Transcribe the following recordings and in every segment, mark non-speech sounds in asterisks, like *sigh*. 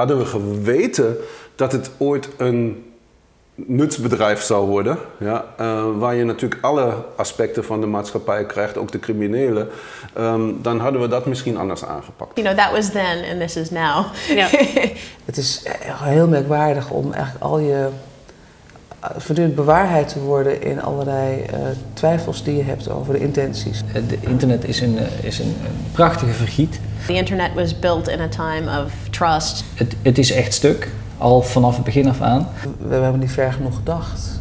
Hadden we geweten dat het ooit een nutsbedrijf zou worden, ja, uh, waar je natuurlijk alle aspecten van de maatschappij krijgt, ook de criminelen, um, dan hadden we dat misschien anders aangepakt. You know, that was then and this is now. Ja. *laughs* Het is heel merkwaardig om eigenlijk al je voortdurend bewaarheid te worden in allerlei uh, twijfels die je hebt over de intenties. Het internet is een, is een, een prachtige vergiet. The internet was built in a time of trust. Het, het is echt stuk, al vanaf het begin af aan. We, we hebben niet ver genoeg gedacht.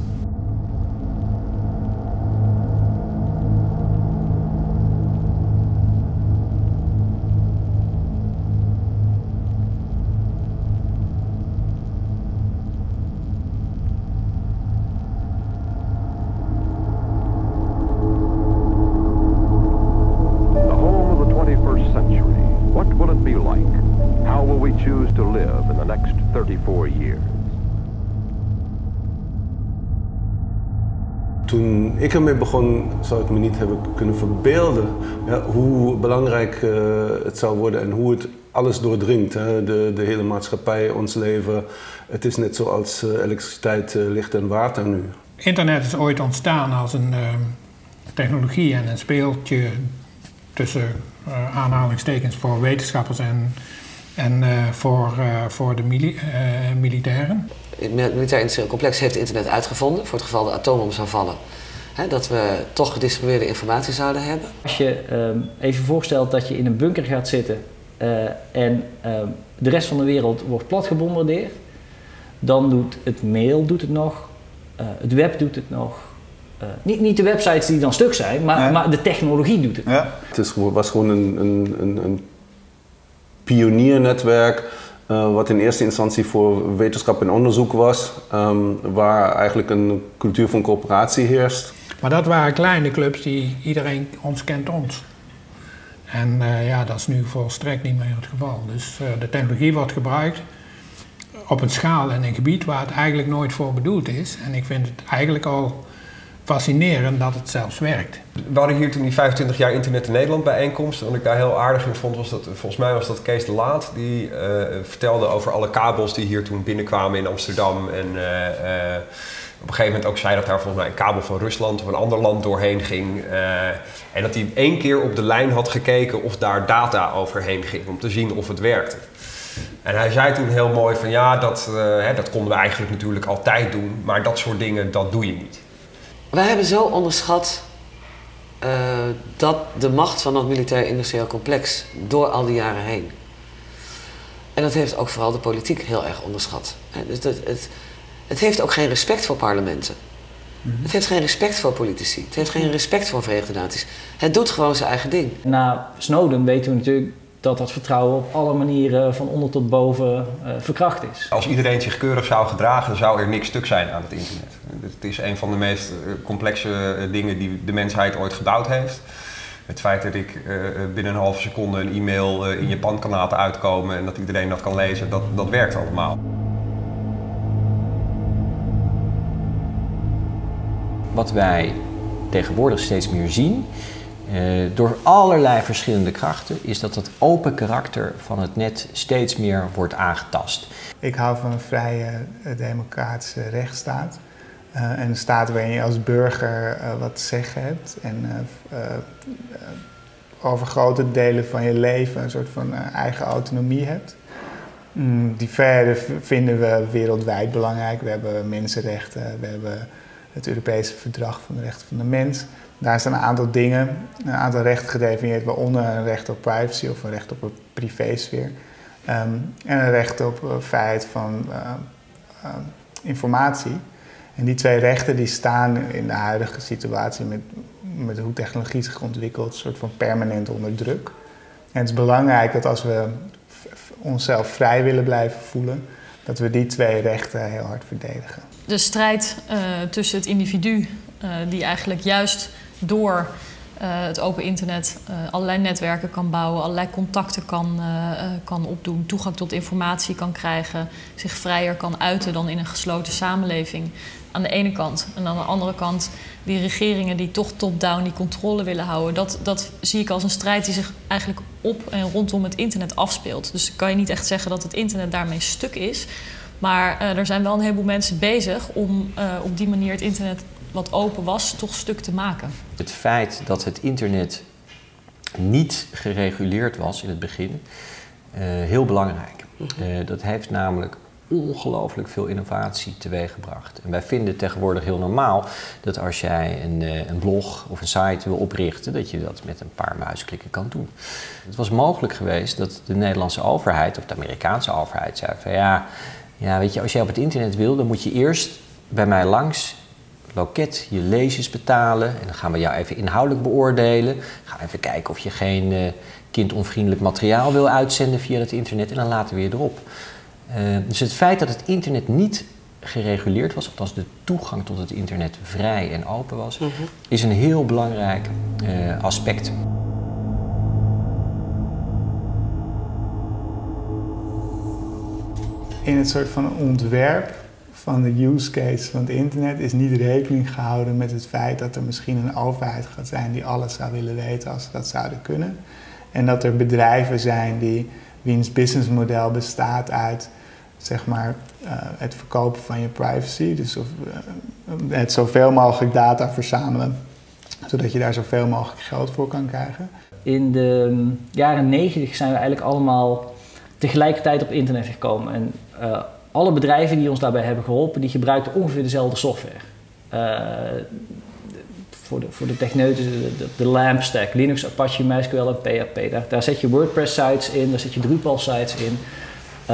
Toen ik ermee begon, zou ik me niet hebben kunnen verbeelden ja, hoe belangrijk uh, het zou worden en hoe het alles doordringt. Hè. De, de hele maatschappij, ons leven. Het is net zoals uh, elektriciteit, uh, licht en water nu. Internet is ooit ontstaan als een technologie en een speeltje tussen aanhalingstekens voor wetenschappers en, en voor, voor de mili militairen. Het militair industrieel complex heeft internet uitgevonden voor het geval de atoombom zou vallen. He, dat we toch gedistribueerde informatie zouden hebben. Als je um, even voorstelt dat je in een bunker gaat zitten uh, en um, de rest van de wereld wordt plat gebombardeerd, dan doet het mail doet het nog, uh, het web doet het nog. Uh, niet, niet de websites die dan stuk zijn, maar, ja. maar de technologie doet het. Ja. Het is, was gewoon een, een, een, een pioniernetwerk uh, wat in eerste instantie voor wetenschap en onderzoek was, um, waar eigenlijk een cultuur van coöperatie heerst. Maar dat waren kleine clubs die iedereen ons kent ons. En uh, ja, dat is nu volstrekt niet meer het geval. Dus uh, de technologie wordt gebruikt op een schaal en een gebied waar het eigenlijk nooit voor bedoeld is. En ik vind het eigenlijk al fascinerend dat het zelfs werkt. We hadden hier toen die 25 jaar internet in Nederland bijeenkomst. Wat ik daar heel aardig in vond, was dat volgens mij was dat Kees de Laat. Die uh, vertelde over alle kabels die hier toen binnenkwamen in Amsterdam. En uh, uh, op een gegeven moment ook zei dat daar volgens mij een kabel van Rusland of een ander land doorheen ging. en dat hij één keer op de lijn had gekeken of daar data overheen ging. Om te zien of het werkte. En hij zei toen heel mooi van ja, dat, hè, dat konden we eigenlijk natuurlijk altijd doen. Maar dat soort dingen, dat doe je niet. Wij hebben zo onderschat uh, dat de macht van dat militair-industrieel complex door al die jaren heen. En dat heeft ook vooral de politiek heel erg onderschat. Dus het, het, het heeft ook geen respect voor parlementen. Mm -hmm. Het heeft geen respect voor politici. Het heeft geen respect voor Verenigde Naties. Het doet gewoon zijn eigen ding. Na Snowden weten we natuurlijk dat dat vertrouwen op alle manieren van onder tot boven uh, verkracht is. Als iedereen zich keurig zou gedragen, zou er niks stuk zijn aan het internet. Het is een van de meest complexe dingen die de mensheid ooit gebouwd heeft. Het feit dat ik uh, binnen een halve seconde een e-mail uh, in Japan kan laten uitkomen en dat iedereen dat kan lezen, dat, dat werkt allemaal. Wat wij tegenwoordig steeds meer zien, door allerlei verschillende krachten is dat het open karakter van het net steeds meer wordt aangetast. Ik hou van een vrije democratische rechtsstaat. Uh, een staat waarin je als burger uh, wat zeggen hebt en over grote delen van je leven een soort van eigen autonomie hebt. Mm, die verder vinden we wereldwijd belangrijk. We hebben mensenrechten, we hebben het Europese Verdrag van de Rechten van de Mens. Daar staan een aantal dingen, een aantal rechten gedefinieerd, waaronder een recht op privacy of een recht op een privésfeer. Um, en een recht op uh, vrijheid van uh, uh, informatie. En die twee rechten die staan in de huidige situatie met, met hoe technologie zich ontwikkelt, soort van permanent onder druk. En het is belangrijk dat als we onszelf vrij willen blijven voelen, dat we die twee rechten heel hard verdedigen. De strijd tussen het individu, die eigenlijk juist door het open internet allerlei netwerken kan bouwen, allerlei contacten kan, kan opdoen, toegang tot informatie kan krijgen, zich vrijer kan uiten dan in een gesloten samenleving. Aan de ene kant. En aan de andere kant die regeringen die toch top-down die controle willen houden. Dat, dat zie ik als een strijd die zich eigenlijk op en rondom het internet afspeelt. Dus kan je niet echt zeggen dat het internet daarmee stuk is. Maar er zijn wel een heleboel mensen bezig om op die manier het internet wat open was, toch stuk te maken. Het feit dat het internet niet gereguleerd was in het begin, uh, heel belangrijk. Uh, dat heeft namelijk ongelooflijk veel innovatie teweeggebracht. En wij vinden tegenwoordig heel normaal dat als jij een, uh, een, blog of een site wil oprichten, dat je dat met een paar muisklikken kan doen. Het was mogelijk geweest dat de Nederlandse overheid of de Amerikaanse overheid zei van ja, ja weet je, als jij op het internet wil, dan moet je eerst bij mij langs loket je lezers betalen. En dan gaan we jou even inhoudelijk beoordelen. Gaan even kijken of je geen uh, kindonvriendelijk materiaal wil uitzenden via het internet. En dan laten we je erop. Uh, dus het feit dat het internet niet gereguleerd was, althans de toegang tot het internet vrij en open was, mm -hmm. is een heel belangrijk uh, aspect. In het soort van ontwerp van de use case van het internet is niet rekening gehouden met het feit dat er misschien een overheid gaat zijn die alles zou willen weten als ze dat zouden kunnen. En dat er bedrijven zijn die, wiens businessmodel bestaat uit zeg maar, uh, het verkopen van je privacy. Dus of, uh, het zoveel mogelijk data verzamelen, zodat je daar zoveel mogelijk geld voor kan krijgen. In de jaren negentig zijn we eigenlijk allemaal tegelijkertijd op internet gekomen. En, uh, alle bedrijven die ons daarbij hebben geholpen, die gebruikten ongeveer dezelfde software. Uh, voor, de, voor de techneuten, de, de, LAMP stack, Linux, Apache, MySQL en PHP. Daar, daar zet je WordPress sites in, daar zet je Drupal sites in.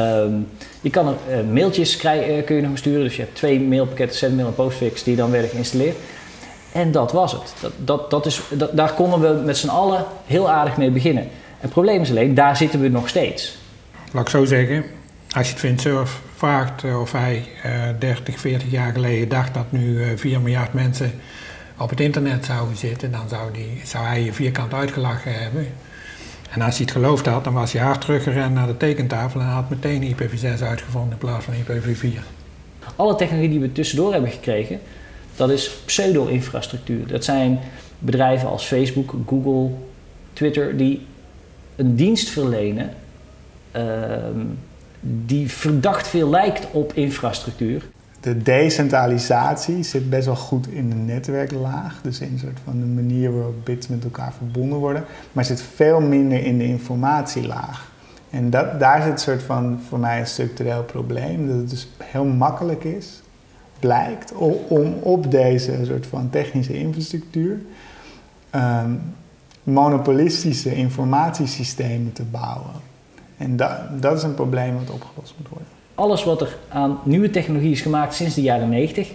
Um, je kan er uh, mailtjes krijgen, uh, kun je nog sturen, dus je hebt twee mailpakketten, SendMail en Postfix, die dan werden geïnstalleerd. En dat was het. Dat, dat, dat is, daar konden we met z'n allen heel aardig mee beginnen. Het probleem is alleen, daar zitten we nog steeds. Laat ik zo zeggen, als je het vindt surf vraagt of hij uh, 30, 40 jaar geleden dacht dat nu uh, 4 miljard mensen op het internet zouden zitten, dan zou, die, zou hij je vierkant uitgelachen hebben. En als hij het geloofd had, dan was hij hard teruggerend naar de tekentafel en had meteen IPv6 uitgevonden in plaats van IPv4. Alle technologie die we tussendoor hebben gekregen, dat is pseudo-infrastructuur. Dat zijn bedrijven als Facebook, Google, Twitter, die een dienst verlenen uh, die verdacht veel lijkt op infrastructuur. De decentralisatie zit best wel goed in de netwerklaag, dus in een soort van de manier waarop bits met elkaar verbonden worden, maar zit veel minder in de informatielaag. En dat, daar zit een soort van voor mij een structureel probleem, dat het dus heel makkelijk is, blijkt, om op deze soort van technische infrastructuur um, monopolistische informatiesystemen te bouwen. En dat, is een probleem wat opgelost moet worden. Alles wat er aan nieuwe technologie is gemaakt sinds de jaren 90,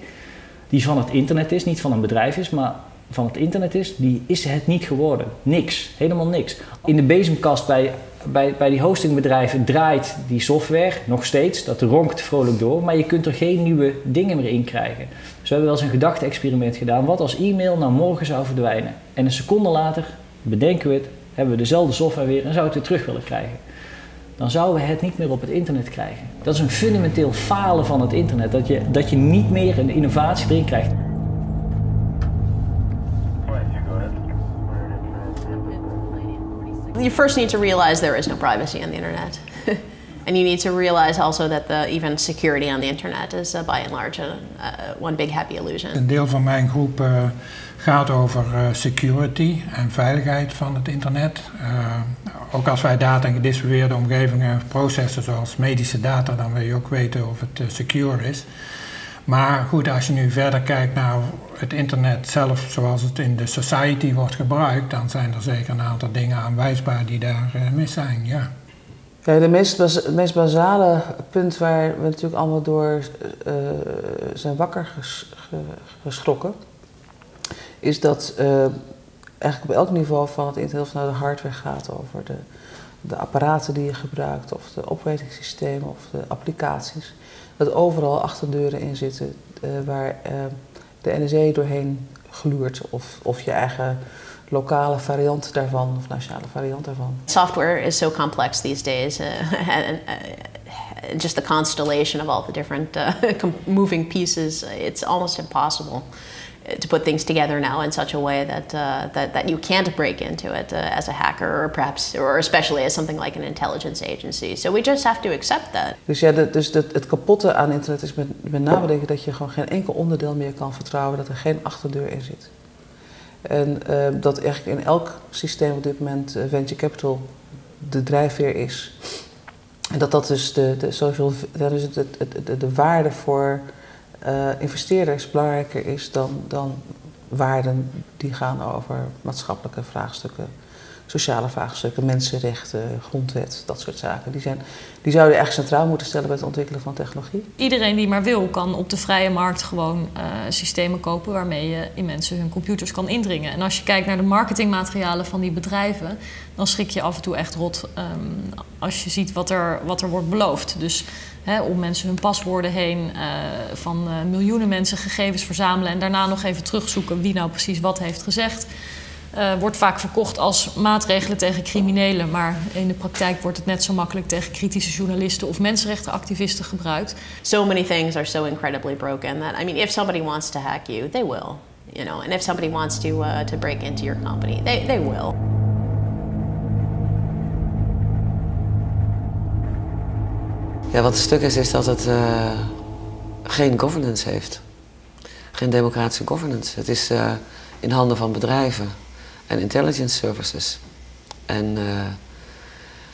die van het internet is, niet van een bedrijf is, maar van het internet is, die is het niet geworden. Niks, helemaal niks. In de bezemkast bij, bij, bij die hostingbedrijven draait die software nog steeds, dat ronkt vrolijk door, maar je kunt er geen nieuwe dingen meer in krijgen. Dus we hebben wel eens een gedachte-experiment gedaan. Wat als e-mail nou morgen zou verdwijnen? En een seconde later bedenken we het, hebben we dezelfde software weer en zou het weer terug willen krijgen dan zouden we het niet meer op het internet krijgen. Dat is een fundamenteel falen van het internet, dat je, dat je niet meer een innovatie erin krijgt. You first need to realize there is no privacy on the internet. And you need to realize also that the even security on the internet is by and large one big happy illusion. Een deel van mijn groep uh, gaat over uh, security en veiligheid van het internet. Uh, ook als wij data in gedistribueerde omgevingen processen zoals medische data, dan wil je ook weten of het secure is. Maar goed, als je nu verder kijkt naar het internet zelf zoals het in de society wordt gebruikt, dan zijn er zeker een aantal dingen aanwijsbaar die daar mis zijn, ja. Ja, de meest, het meest basale punt waar we natuurlijk allemaal door zijn wakker ges, geschrokken, is dat uh, eigenlijk op elk niveau van het internet, nou de hardware gaat over de, de apparaten die je gebruikt, of de operatingsystemen of de applicaties, dat overal achterdeuren in zitten uh, waar de NSE doorheen gluurt of, of je eigen lokale variant daarvan of nationale variant daarvan. Software is so complex these days, uh, *laughs* and uh, just the constellation of all the different uh, *laughs* moving pieces, it's almost impossible to put things together now in such a way that uh, that, that you can't break into it uh, as a hacker or perhaps or especially as something like an intelligence agency. So we just have to accept that. Dus ja, de, dus de, het kapotte aan internet is met, met name dat je gewoon geen enkel onderdeel meer kan vertrouwen, dat er geen achterdeur in zit. En uh, dat eigenlijk in elk systeem op dit moment venture capital de drijfveer is. En dat dat dus de, de social, dat is het, het, de waarde voor uh, investeerders belangrijker is dan, dan waarden die gaan over maatschappelijke vraagstukken, sociale vraagstukken, mensenrechten, grondwet, dat soort zaken. Die, zijn, die zouden eigenlijk centraal moeten stellen bij het ontwikkelen van technologie. Iedereen die maar wil, kan op de vrije markt gewoon uh, systemen kopen waarmee je in mensen hun computers kan indringen. En als je kijkt naar de marketingmaterialen van die bedrijven, dan schrik je af en toe echt rot um, als je ziet wat er, wat er wordt beloofd. Dus om mensen hun paswoorden heen uh, van uh, miljoenen mensen gegevens verzamelen en daarna nog even terugzoeken wie nou precies wat heeft gezegd. Uh, wordt vaak verkocht als maatregelen tegen criminelen, maar in de praktijk wordt het net zo makkelijk tegen kritische journalisten of mensenrechtenactivisten gebruikt. So many things are so incredibly broken that I mean, if somebody wants to hack you, they will, you know, and if somebody wants to uh, to break into your company, they they will. Ja, wat het stuk is, is dat het uh, geen governance heeft. Geen democratische governance. Het is uh, in handen van bedrijven en intelligence services. En uh,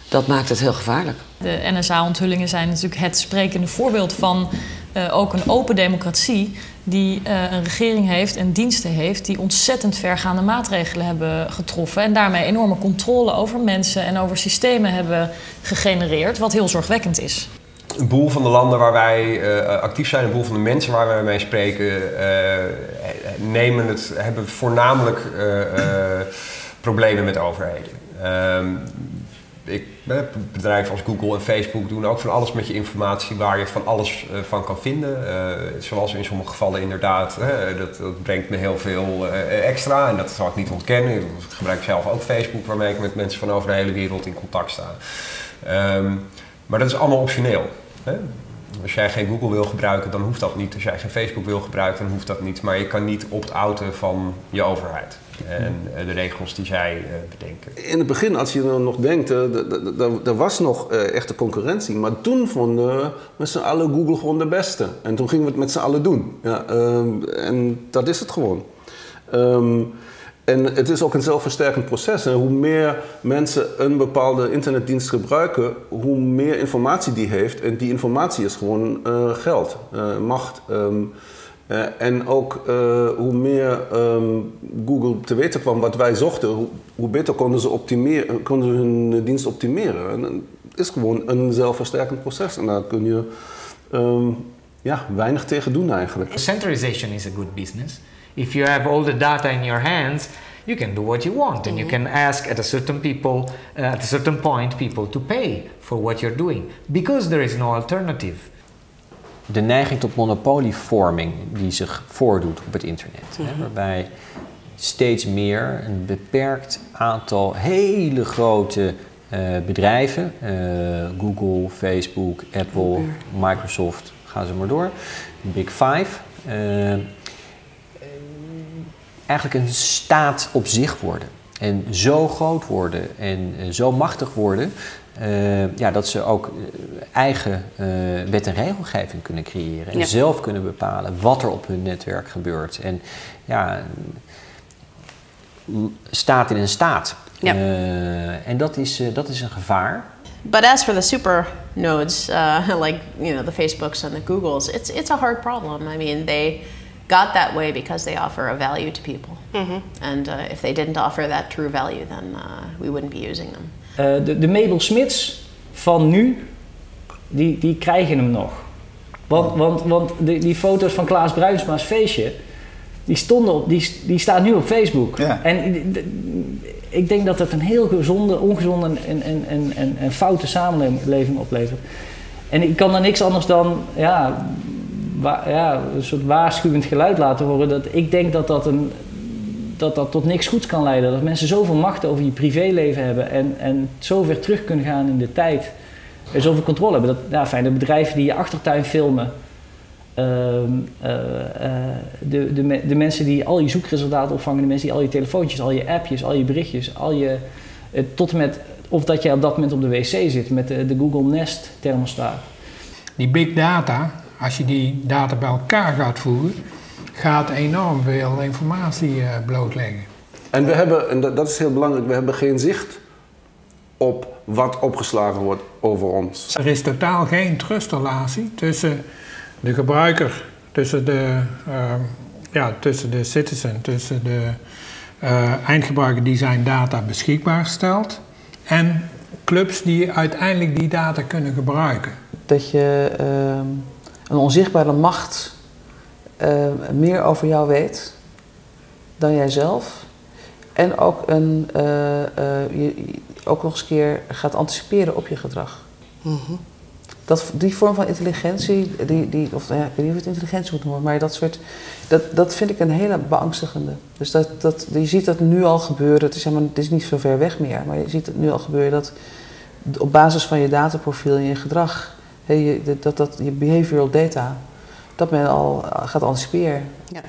dat maakt het heel gevaarlijk. De NSA-onthullingen zijn natuurlijk het sprekende voorbeeld van ook een open democratie die een regering heeft en diensten heeft die ontzettend vergaande maatregelen hebben getroffen en daarmee enorme controle over mensen en over systemen hebben gegenereerd, wat heel zorgwekkend is een boel van de landen waar wij uh, actief zijn, een boel van de mensen waar wij mee spreken, uh, nemen het, hebben voornamelijk problemen met overheden. Um, ik, bedrijven als Google en Facebook doen ook van alles met je informatie waar je van alles van kan vinden. zoals in sommige gevallen inderdaad, dat, dat, brengt me heel veel extra en dat zal ik niet ontkennen. Ik gebruik zelf ook Facebook waarmee ik met mensen van over de hele wereld in contact sta. Um, maar dat is allemaal optioneel. Hè? Als jij geen Google wil gebruiken, dan hoeft dat niet. Als jij geen Facebook wil gebruiken, dan hoeft dat niet. Maar je kan niet opt-outen van je overheid. En eh, de regels die zij uh, bedenken. In het begin, als je dan nog denkt, er was nog echte concurrentie. Maar toen vonden we met z'n allen Google gewoon de beste. En toen gingen we het met z'n allen doen. Ja, ehm, en dat is het gewoon. Um, en het is ook een zelfversterkend proces. En hoe meer mensen een bepaalde internetdienst gebruiken, hoe meer informatie die heeft. En die informatie is gewoon uh, geld, uh, macht. Um, uh, en ook hoe meer um, Google te weten kwam wat wij zochten, hoe, beter konden ze, konden hun dienst optimeren. En het is gewoon een zelfversterkend proces. En daar kun je um, ja, weinig tegen doen eigenlijk. Centralization is a good business. If you have all the data in your hands, you can do what you want, and you can ask at a certain people, uh, at a certain point, people to pay for what you're doing because there is no alternative. De neiging tot monopolievorming die zich voordoet op het internet, hè, Mhm. waarbij steeds meer een beperkt aantal hele grote eh, bedrijven, eh, Google, Facebook, Apple, Microsoft, gaan ze maar door, Big Five, eh, eigenlijk een staat op zich worden. En zo groot worden en eh, zo machtig worden, eh, ja, dat ze ook eh, eigen wet en regelgeving kunnen creëren. En Ja. zelf kunnen bepalen wat er op hun netwerk gebeurt. En ja, m- staat in een staat. Ja. En dat is, dat is een gevaar. But as for the super nodes, uh, *laughs* like you know the Facebooks and the Googles, it's it's a hard problem. I mean, they got that way because they offer a value to people, and uh, if they didn't offer that true value, then uh, we wouldn't be using them. Eh, de, de Mabel Smits van nu, die, die krijgen hem nog. Want, want, want die, die foto's van Klaas Bruinsma's feestje, die, stonden op, die, die staan nu op Facebook. Ja. En ik denk dat dat een heel gezonde, ongezonde en, en, en, en, en foute samenleving oplevert. En ik kan er niks anders dan ja, ja, een soort waarschuwend geluid laten horen. Dat ik denk dat dat een dat dat tot niks goeds kan leiden. Dat mensen zoveel macht over je privéleven hebben en, en zo ver terug kunnen gaan in de tijd. En zoveel controle hebben. Dat, ja, fijn, de bedrijven die je achtertuin filmen. ehm, eh, eh, de, de, de mensen die al je zoekresultaten opvangen, de mensen die al je telefoontjes, al je appjes, al je berichtjes, al je, eh, tot met, of dat jij op dat moment op de wc zit met de, de Google Nest thermostaat. Die big data, als je die data bij elkaar gaat voegen, gaat enorm veel informatie eh, blootleggen. En we hebben, en dat dat is heel belangrijk, we hebben geen zicht op wat opgeslagen wordt over ons. Er is totaal geen trustrelatie tussen de gebruiker, tussen de, ehm, ja, tussen de citizen, tussen de eh, eindgebruiker die zijn data beschikbaar stelt en clubs die uiteindelijk die data kunnen gebruiken. Dat je ehm, een onzichtbare macht ehm, meer over jou weet dan jijzelf. En ook, een, eh, eh, je, ook nog eens een keer gaat anticiperen op je gedrag. Dat, die vorm van intelligentie, die, die, of nou ja, ik weet niet of het intelligentie moet noemen, maar dat soort, dat, dat vind ik een hele beangstigende. Dus dat, dat, je ziet dat nu al gebeuren, het is, helemaal, het is niet zo ver weg meer, maar je ziet het nu al gebeuren dat op basis van je dataprofiel en je gedrag, je, dat, dat, je behavioral data, dat men al gaat anticiperen. Ja.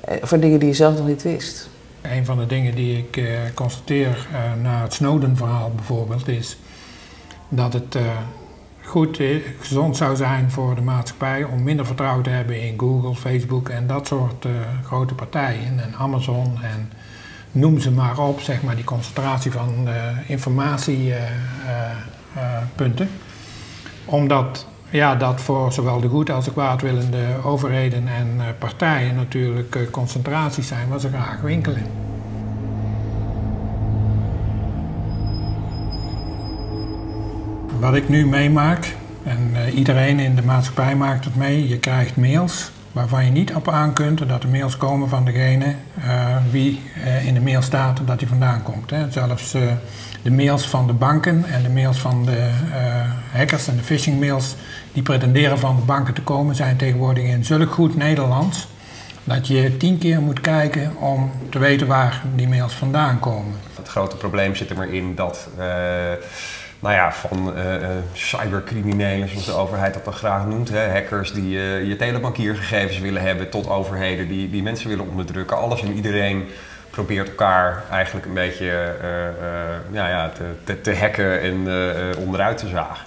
Eh, Voor dingen die je zelf nog niet wist. Een van de dingen die ik eh, constateer eh, na het Snowden-verhaal bijvoorbeeld is dat het eh, goed, eh, gezond zou zijn voor de maatschappij om minder vertrouwen te hebben in Google, Facebook en dat soort eh, grote partijen en Amazon en noem ze maar op, zeg maar die concentratie van informatiepunten. Omdat ja, dat voor zowel de goed als de kwaadwillende overheden en eh, partijen natuurlijk eh, concentraties zijn waar ze graag winkelen. Wat ik nu meemaak, en eh, iedereen in de maatschappij maakt het mee, je krijgt mails waarvan je niet op aan kunt dat de mails komen van degene wie in de mail staat dat die vandaan komt. Hè. Zelfs de mails van de banken en de mails van de eh, hackers en de phishing mails die pretenderen van de banken te komen, zijn tegenwoordig in zulk goed Nederlands dat je tien keer moet kijken om te weten waar die mails vandaan komen. Het grote probleem zit er maar in dat, eh, nou ja, van eh, cybercriminelen, zoals de overheid dat dan graag noemt, hè, hackers die je telebankiergegevens willen hebben, tot overheden die, die mensen willen onderdrukken. Alles en iedereen probeert elkaar eigenlijk een beetje eh, eh, ja, ja, te, te, hacken en eh, onderuit te zagen.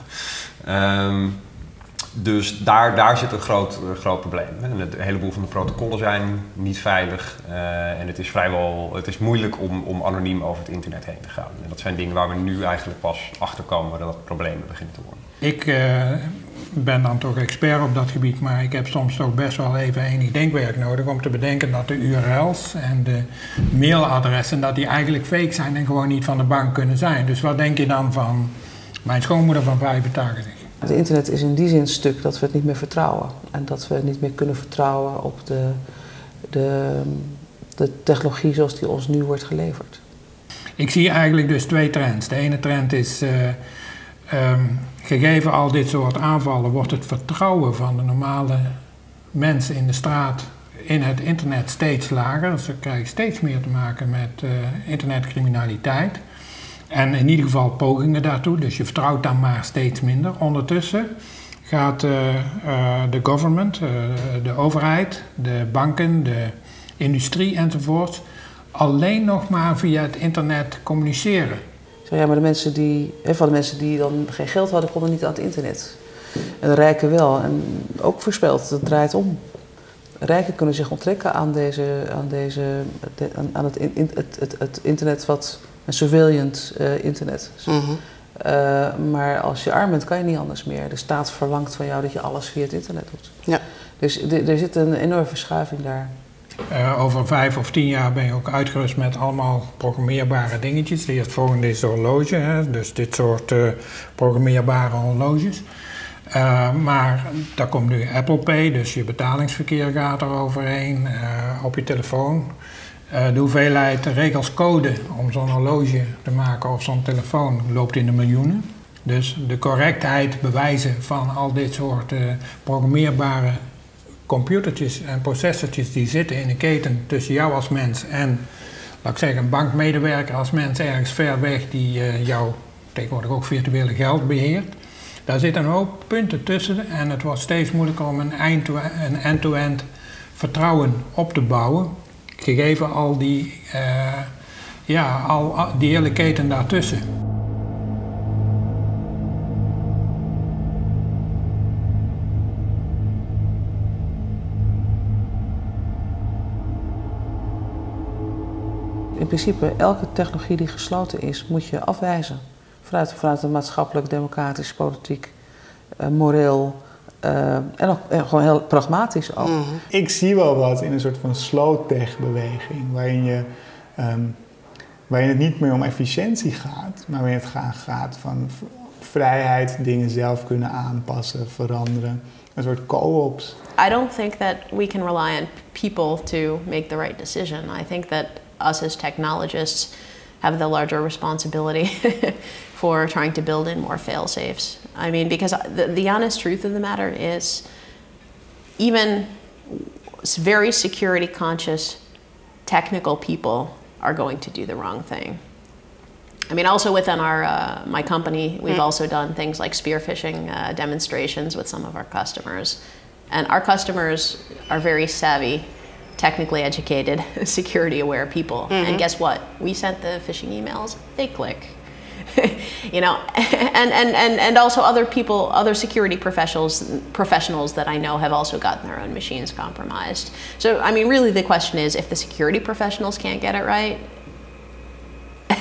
Ehm, dus daar, daar zit een groot, groot probleem. En een heleboel van de protocollen zijn niet veilig. en het is vrijwel het is moeilijk om, om anoniem over het internet heen te gaan. En dat zijn dingen waar we nu eigenlijk pas achter komen dat problemen beginnen te worden. Ik ben dan toch expert op dat gebied, maar ik heb soms toch best wel even enig denkwerk nodig om te bedenken dat de URL's en de mailadressen dat die eigenlijk fake zijn en gewoon niet van de bank kunnen zijn. Dus wat denk je dan van mijn schoonmoeder van 85? Het internet is in die zin stuk dat we het niet meer vertrouwen. En dat we niet meer kunnen vertrouwen op de, de, de technologie zoals die ons nu wordt geleverd. Ik zie eigenlijk dus twee trends. De ene trend is, eh, ehm, gegeven al dit soort aanvallen, wordt het vertrouwen van de normale mensen in de straat in het internet steeds lager. Ze krijgen steeds meer te maken met eh, internetcriminaliteit. En in ieder geval pogingen daartoe, dus je vertrouwt dan maar steeds minder. Ondertussen gaat eh, eh, de government, de overheid, de banken, de industrie enzovoort alleen nog maar via het internet communiceren. Ja, maar de mensen die, hè, van de mensen die dan geen geld hadden, konden niet aan het internet. En de rijken wel. En ook voorspeld, het draait om. Rijken kunnen zich onttrekken aan, deze, aan, deze, de- aan- het, in- het, het, het internet wat een surveillance eh, internet. is. Eh, maar als je arm bent, kan je niet anders meer. De staat verlangt van jou dat je alles via het internet doet. Ja. Dus er zit een enorme verschuiving daar. Eh, over vijf of tien jaar ben je ook uitgerust met allemaal programmeerbare dingetjes. De eerstvolgende is de horloge, hè? dus dit soort eh, programmeerbare horloges. Eh, maar daar komt nu Apple Pay, dus je betalingsverkeer gaat er overheen op je telefoon. De hoeveelheid regels code om zo'n horloge te maken of zo'n telefoon loopt in de miljoenen. Dus de correctheid bewijzen van al dit soort programmeerbare computertjes en processortjes die zitten in een keten tussen jou als mens en laat ik zeggen, een bankmedewerker als mens ergens ver weg die uh, jou tegenwoordig ook virtuele geld beheert. Daar zitten een hoop punten tussen en het wordt steeds moeilijker om een end-to-end vertrouwen op te bouwen, gegeven al die, uh, ja, al, die hele keten daartussen. Principe, elke technologie die gesloten is, moet je afwijzen. Vanuit, vanuit een maatschappelijk, democratisch, politiek, uh, moreel uh, en, ook, gewoon heel pragmatisch ook. Mhm. Ik zie wel wat in een soort van slow-tech-beweging, waarin, je, um, waarin het niet meer om efficiëntie gaat, maar waarin het gaat, gaat van vrijheid, dingen zelf kunnen aanpassen, veranderen. Een soort co-ops. I don't think that we can rely on people to make the right decision. I think that us as technologists have the larger responsibility *laughs* for trying to build in more fail safes. I mean, because the, the honest truth of the matter is, even very security conscious technical people are going to do the wrong thing. I mean, also within our uh, my company, we've mm. also done things like spear phishing uh, demonstrations with some of our customers, and our customers are very savvy technically educated, *laughs* security aware people. Mm-hmm. And guess what? We sent the phishing emails, they click. *laughs* you know, *laughs* and, and, and, and also other people, other security professionals, professionals that I know have also gotten their own machines compromised. So, I mean, really the question is if the security professionals can't get it right,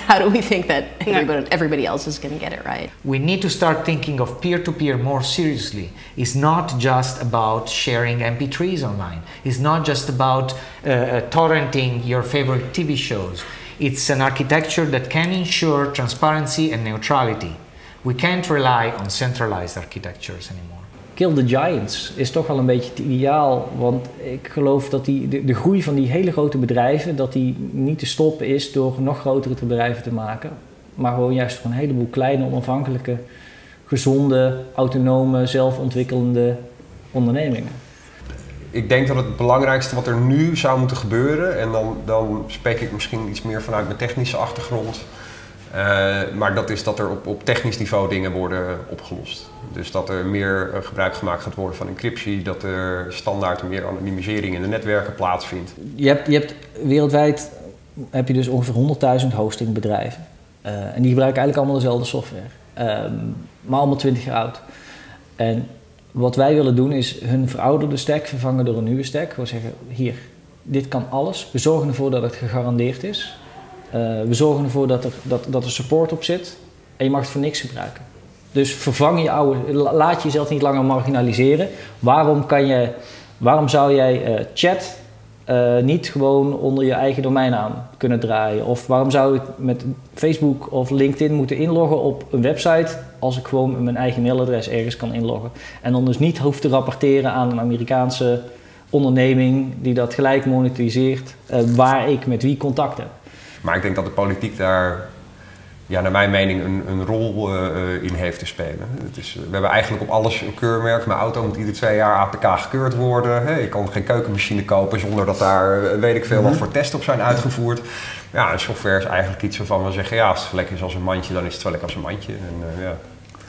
how do we think that everybody, everybody else is going to get it right? We need to start thinking of peer to peer more seriously. It's not just about sharing MP3s online, it's not just about uh, uh, torrenting your favorite TV shows. It's an architecture that can ensure transparency and neutrality. We can't rely on centralized architectures anymore. Kill the Giants is toch wel een beetje het ideaal. Want ik geloof dat die, de, groei van die hele grote bedrijven, dat die niet te stoppen is door nog grotere bedrijven te maken. Maar gewoon juist voor een heleboel kleine, onafhankelijke, gezonde, autonome, zelfontwikkelende ondernemingen. Ik denk dat het belangrijkste wat er nu zou moeten gebeuren, en dan, dan spreek ik misschien iets meer vanuit mijn technische achtergrond, maar dat is dat er op, op technisch niveau dingen worden opgelost. Dus dat er meer uh, gebruik gemaakt gaat worden van encryptie, dat er standaard meer anonimisering in de netwerken plaatsvindt. Je hebt, je hebt wereldwijd heb je dus ongeveer 100.000 hostingbedrijven. Uh, en die gebruiken eigenlijk allemaal dezelfde software. Um, maar allemaal 20 jaar oud. En wat wij willen doen is hun verouderde stack vervangen door een nieuwe stack. We zeggen, hier, dit kan alles. We zorgen ervoor dat het gegarandeerd is. Uh, we zorgen ervoor dat er, dat, dat er support op zit. En je mag het voor niks gebruiken. Dus vervang je oude, laat jezelf niet langer marginaliseren. Waarom, kan je, waarom zou jij uh, chat uh, niet gewoon onder je eigen domeinnaam kunnen draaien? Of waarom zou ik met Facebook of LinkedIn moeten inloggen op een website als ik gewoon met mijn eigen mailadres ergens kan inloggen? En dan dus niet hoef te rapporteren aan een Amerikaanse onderneming die dat gelijk monetiseert waar ik met wie contact heb. Maar ik denk dat de politiek daar ja, naar mijn mening een, een rol uh, in heeft te spelen. Het is, we hebben eigenlijk op alles een keurmerk. Mijn auto moet ieder twee jaar APK gekeurd worden. Hey, ik kan geen keukenmachine kopen zonder dat daar eh, weet ik veel wat mhm. voor tests op zijn uitgevoerd. Ja, en software is eigenlijk iets waarvan we zeggen, ja, als het lekker is als een mandje, dan is het wel lekker als een mandje. En, uh, ja.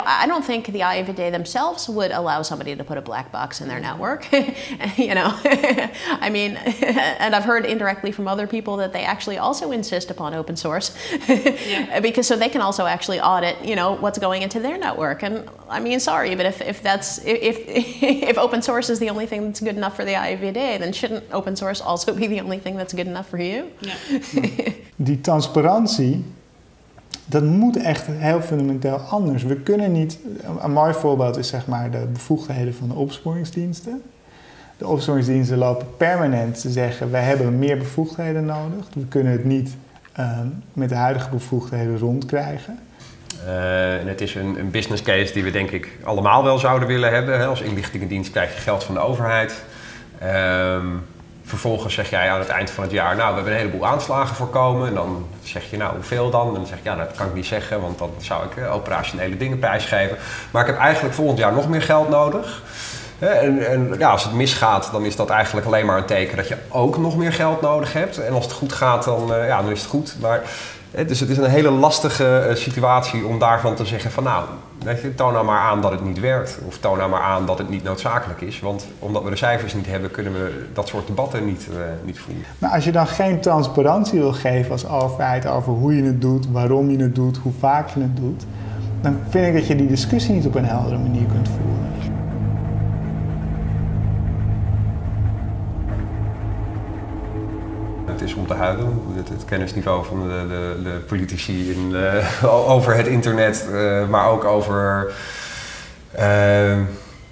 I don't think the IVD themselves would allow somebody to put a black box in their network. *laughs* you know, *laughs* I mean, *laughs* and I've heard indirectly from other people that they actually also insist upon open source yeah. because so they can also actually audit, you know, what's going into their network. And I mean, sorry, but if, if that's if if open source is the only thing that's good enough for the IVD, then shouldn't open source also be the only thing that's good enough for you? Yeah. Hmm. Die transparantie dat moet echt heel fundamenteel anders. We kunnen niet. Een mooi voorbeeld is zeg maar de bevoegdheden van de opsporingsdiensten. De opsporingsdiensten lopen permanent te zeggen: wij hebben meer bevoegdheden nodig. We kunnen het niet uh, met de huidige bevoegdheden rondkrijgen. Uh, en het is een, een, business case die we denk ik allemaal wel zouden willen hebben. Als inlichtingendienst krijg je geld van de overheid. Uh, Vervolgens zeg jij aan het eind van het jaar, nou, we hebben een heleboel aanslagen voorkomen. En dan zeg je, nou, hoeveel dan? En dan zeg je, ja, dat kan ik niet zeggen, want dan zou ik uh, operationele dingen prijsgeven. Maar ik heb eigenlijk volgend jaar nog meer geld nodig. En, en ja, als het misgaat, dan is dat eigenlijk alleen maar een teken dat je ook nog meer geld nodig hebt. En als het goed gaat, dan, eh, ja, dan is het goed. Maar, dus het is een hele lastige eh, situatie om daarvan te zeggen van nou, weet je, toon nou maar aan dat het niet werkt. Of toon nou maar aan dat het niet noodzakelijk is. Want omdat we de cijfers niet hebben, kunnen we dat soort debatten niet, eh, niet voeren. Maar als je dan geen transparantie wil geven als overheid over hoe je het doet, waarom je het doet, hoe vaak je het doet, dan vind ik dat je die discussie niet op een heldere manier kunt voeren. Is om te. Het, het kennisniveau van de, de, de politici in, eh, *laughs* over het internet, eh, maar ook over eh,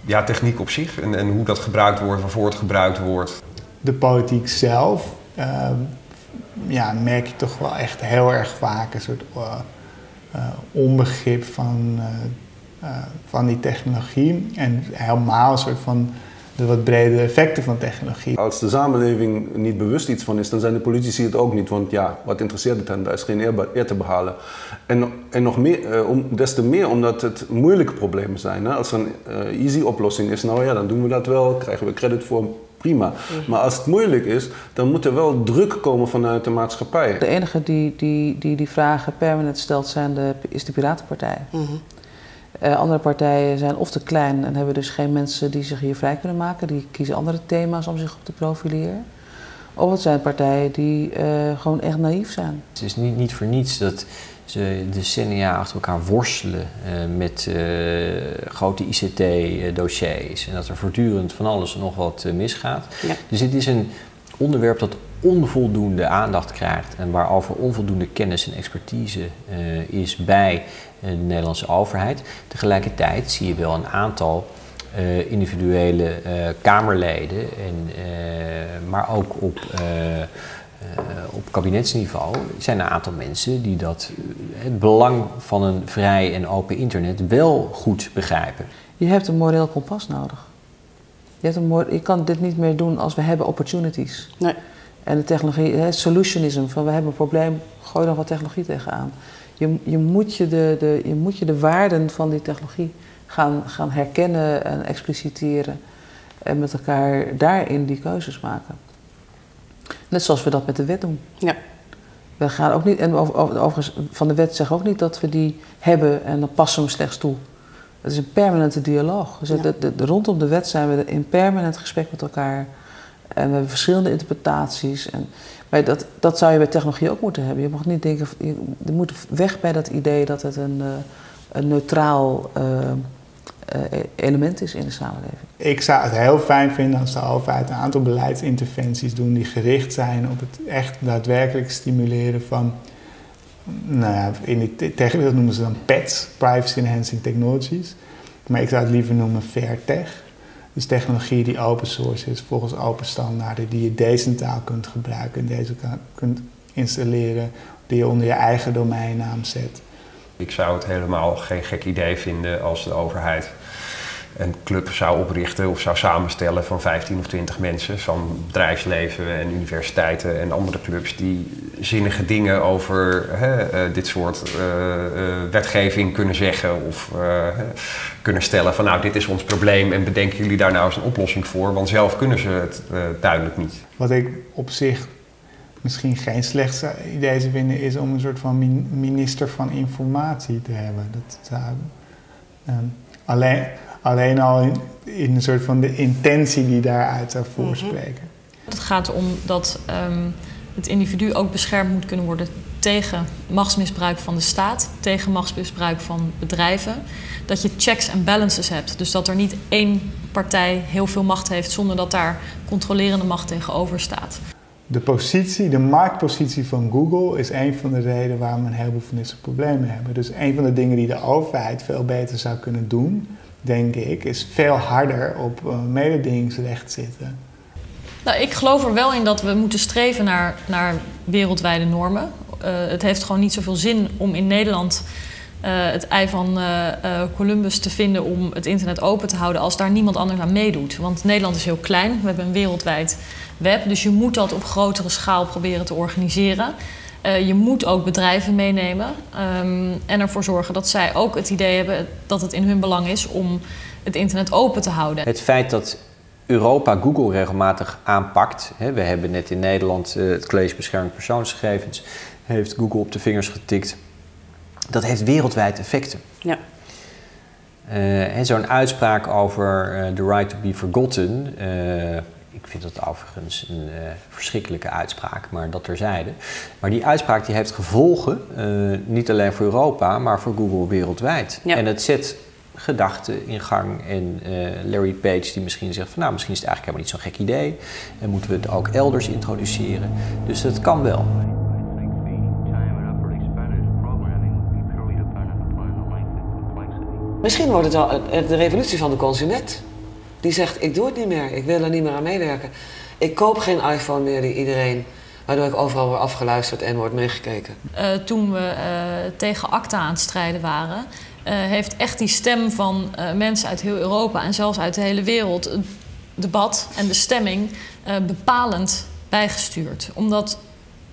ja, techniek op zich en, en hoe dat gebruikt wordt, waarvoor het gebruikt wordt. De politiek zelf eh, ja, merk je toch wel echt heel erg vaak een soort onbegrip van, van die technologie en helemaal een soort van de wat bredere effecten van technologie. Als de samenleving niet bewust iets van is, dan zijn de politici het ook niet. Want ja, wat interesseert het hen? Daar is geen eer, eer te behalen. En, en nog meer, eh, om, des te meer omdat het moeilijke problemen zijn. Hè? Als er een eh, easy oplossing is, nou ja, dan doen we dat wel, krijgen we credit voor, prima. Maar als het moeilijk is, dan moet er wel druk komen vanuit de maatschappij. De enige die die, die, die vragen permanent stelt zijn de, is de Piratenpartij. Eh, andere partijen zijn of te klein en hebben dus geen mensen die zich hier vrij kunnen maken. Die kiezen andere thema's om zich op te profileren. Of het zijn partijen die eh, gewoon echt naïef zijn. Het is niet, niet voor niets dat ze decennia achter elkaar worstelen eh, met eh, grote ICT-dossiers. En dat er voortdurend van alles en nog wat misgaat. Ja. Dus dit is een onderwerp dat onvoldoende aandacht krijgt en waarover onvoldoende kennis en expertise eh, is bij de Nederlandse overheid. Tegelijkertijd zie je wel een aantal eh, individuele eh, Kamerleden, en, eh, maar ook op, eh, eh, op kabinetsniveau zijn er een aantal mensen die dat, eh, het belang van een vrij en open internet wel goed begrijpen. Je hebt een moreel kompas nodig. Je, hebt een je kan dit niet meer doen als we hebben opportunities. Nee. En de technologie, hè, solutionism, van we hebben een probleem, gooi er wat technologie tegenaan. Je, je, moet je, de, de, je moet je de waarden van die technologie gaan, gaan herkennen en expliciteren. En met elkaar daarin die keuzes maken. Net zoals we dat met de wet doen. Ja. We gaan ook niet, en over- over- overigens, van de wet zeggen ook niet dat we die hebben en dan passen we hem slechts toe. Het is een permanente dialoog. Dus Ja. de- de- de- rondom de wet zijn we in permanent gesprek met elkaar. En we hebben verschillende interpretaties. En, maar dat, dat zou je bij technologie ook moeten hebben. Je mag niet denken, je, moet weg bij dat idee dat het een, eh, een neutraal eh, eh, element is in de samenleving. Ik zou het heel fijn vinden als de overheid een aantal beleidsinterventies doen die gericht zijn op het echt daadwerkelijk stimuleren van, nou ja, in de te- techwereld noemen ze dan PETs, Privacy Enhancing Technologies. Maar ik zou het liever noemen fair tech. Dus technologie die open source is, volgens open standaarden, die je decentraal kunt gebruiken en deze kunt installeren, die je onder je eigen domeinnaam zet. Ik zou het helemaal geen gek idee vinden als de overheid een club zou oprichten of zou samenstellen van 15 of 20 mensen van bedrijfsleven en universiteiten en andere clubs die zinnige dingen over hè, eh, dit soort eh, eh, wetgeving kunnen zeggen of kunnen stellen van nou dit is ons probleem en bedenken jullie daar nou eens een oplossing voor, want zelf kunnen ze het duidelijk niet. Wat ik op zich misschien geen slecht idee zou vinden, is om een soort van min- minister van informatie te hebben. Dat alleen, alleen al in, in een soort van de intentie die daaruit zou voorspreken. Het gaat om dat ehm, het individu ook beschermd moet kunnen worden tegen machtsmisbruik van de staat, tegen machtsmisbruik van bedrijven. Dat je checks en balances hebt. Dus dat er niet één partij heel veel macht heeft zonder dat daar controlerende macht tegenover staat. De positie, de marktpositie van Google is een van de redenen waarom we een heleboel van dit soort problemen hebben. Dus een van de dingen die de overheid veel beter zou kunnen doen, denk ik, is veel harder op uh, mededingingsrecht zitten. Nou, ik geloof er wel in dat we moeten streven naar, naar wereldwijde normen. Eh, het heeft gewoon niet zoveel zin om in Nederland eh, het ei van Columbus te vinden om het internet open te houden als daar niemand anders aan meedoet. Want Nederland is heel klein, we hebben een wereldwijd web, dus je moet dat op grotere schaal proberen te organiseren. Eh, je moet ook bedrijven meenemen ehm, en ervoor zorgen dat zij ook het idee hebben dat het in hun belang is om het internet open te houden. Het feit dat Europa Google regelmatig aanpakt. Hè, we hebben net in Nederland uh, het College Bescherming Persoonsgegevens heeft Google op de vingers getikt. Dat heeft wereldwijd effecten. Ja. Uh, Zo'n uitspraak over uh, the right to be forgotten. Ik vind dat overigens een verschrikkelijke uitspraak, maar dat terzijde. Maar die uitspraak die heeft gevolgen, niet alleen voor Europa, maar voor Google wereldwijd. Ja. En het zet gedachten in gang. En uh, Larry Page die misschien zegt van nou misschien is het eigenlijk helemaal niet zo'n gek idee. En moeten we het ook elders introduceren. Dus dat kan wel. Misschien wordt het wel de revolutie van de consument. Die zegt ik doe het niet meer, ik wil er niet meer aan meewerken. Ik koop geen iPhone meer die iedereen waardoor ik overal word afgeluisterd en wordt meegekeken. Uh, toen we uh, tegen ACTA aan het strijden waren, uh, heeft echt die stem van mensen uit heel Europa en zelfs uit de hele wereld het debat en de stemming bepalend bijgestuurd. Omdat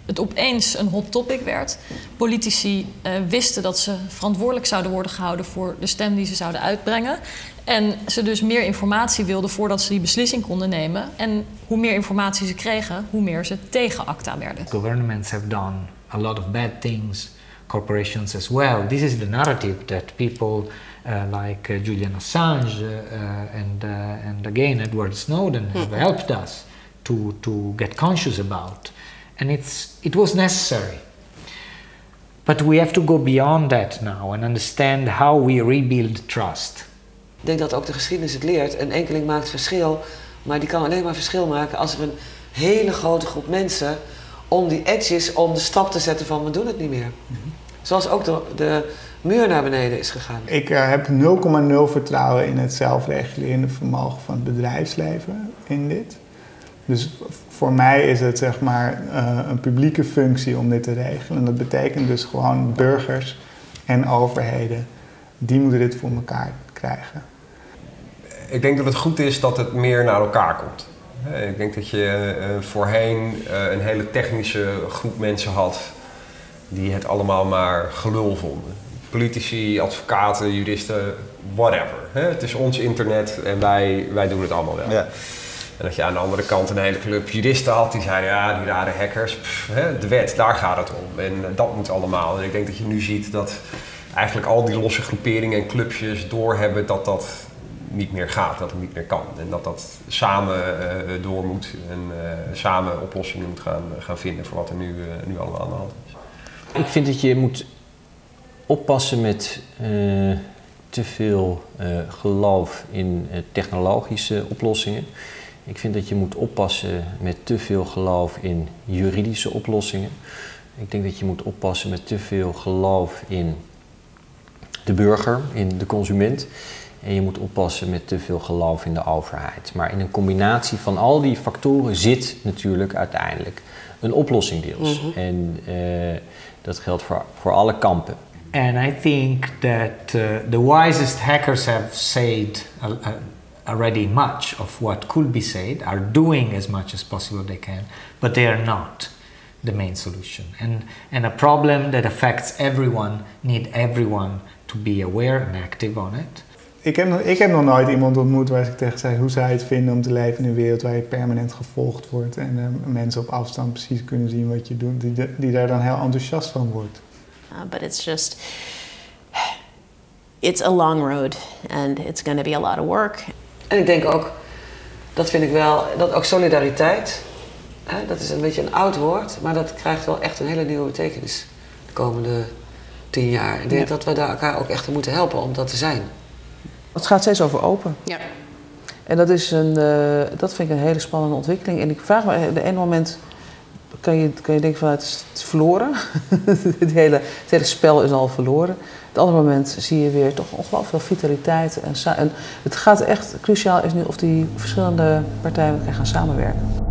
het opeens een hot topic werd. Politici wisten dat ze verantwoordelijk zouden worden gehouden voor de stem die ze zouden uitbrengen. En ze dus meer informatie wilden voordat ze die beslissing konden nemen. En hoe meer informatie ze kregen, hoe meer ze tegen ACTA werden. Governments have done a lot of bad things, corporations as well. This is the narrative that people uh, like uh, Julian Assange uh, and, uh, and again Edward Snowden have helped us to, to get conscious about. And it's, it was necessary. But we have to go beyond that now and understand how we rebuild trust. Ik denk dat ook de geschiedenis het leert. Een enkeling maakt verschil, maar die kan alleen maar verschil maken als er een hele grote groep mensen om die edges om de stap te zetten van we doen het niet meer. Zoals ook de, de muur naar beneden is gegaan. Ik uh, heb 0,0 vertrouwen in het zelfregulerende vermogen van het bedrijfsleven in dit. Dus voor mij is het zeg maar uh, een publieke functie om dit te regelen. En dat betekent dus gewoon burgers en overheden, die moeten dit voor elkaar krijgen. Ik denk dat het goed is dat het meer naar elkaar komt. Ik denk dat je uh, voorheen uh, een hele technische groep mensen had die het allemaal maar gelul vonden. Politici, advocaten, juristen, whatever. Het is ons internet en wij, wij doen het allemaal wel. Ja. En dat je aan de andere kant een hele club juristen had die zeiden, ja, die rare hackers, pff, hè, de wet, daar gaat het om. En dat moet allemaal. En ik denk dat je nu ziet dat eigenlijk al die losse groeperingen en clubjes doorhebben dat dat niet meer gaat, dat het niet meer kan. En dat dat samen uh, door moet en uh, samen oplossingen moet gaan, gaan vinden voor wat er nu, nu allemaal aan de hand is. Ik vind dat je moet oppassen met te veel geloof in technologische oplossingen. Ik vind dat je moet oppassen met te veel geloof in juridische oplossingen. Ik denk dat je moet oppassen met te veel geloof in de burger, in de consument. En je moet oppassen met te veel geloof in de overheid. Maar in een combinatie van al die factoren zit natuurlijk uiteindelijk een oplossing deels. Mhm. En uh, dat geldt voor, voor alle kampen. And I think that uh, the wisest hackers have said uh, uh, already much of what could be said, are doing as much as possible they can, but they are not the main solution. And, and a problem that affects everyone need everyone to be aware and active on it. Ik heb, nog, ik heb nog nooit iemand ontmoet waar ik tegen zei hoe zou je het vinden om te leven in een wereld waar je permanent gevolgd wordt en uh, mensen op afstand precies kunnen zien wat je doet, die, die daar dan heel enthousiast van wordt. Uh, but it's just, it's a long road and it's going to be a lot of work. En ik denk ook, dat vind ik wel, dat ook solidariteit, hè, dat is een beetje een oud woord, maar dat krijgt wel echt een hele nieuwe betekenis de komende tien jaar. Ik denk Ja. dat we daar elkaar ook echt moeten helpen om dat te zijn. Het gaat steeds over open. Ja. En dat, is een, eh, dat vind ik een hele spannende ontwikkeling. En ik vraag me, op de ene moment kan je, kan je denken van het is, het is verloren. *laughs* het, hele, het hele spel is al verloren. Op het andere moment zie je weer toch ongelooflijk veel vitaliteit. En, en het gaat echt, cruciaal is nu of die verschillende partijen met elkaar gaan samenwerken.